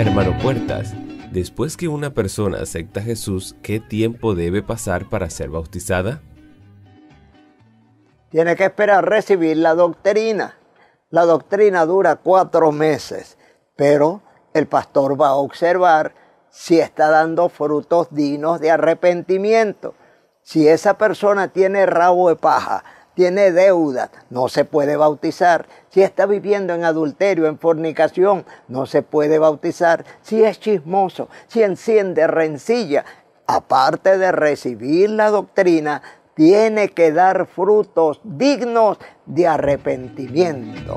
Hermano Puertas, después que una persona acepta a Jesús, ¿qué tiempo debe pasar para ser bautizada? Tiene que esperar recibir la doctrina. La doctrina dura cuatro meses, pero el pastor va a observar si está dando frutos dignos de arrepentimiento. Si esa persona tiene rabo de paja, tiene deuda, no se puede bautizar. Si está viviendo en adulterio, en fornicación, no se puede bautizar. Si es chismoso, si enciende rencilla, aparte de recibir la doctrina, tiene que dar frutos dignos de arrepentimiento.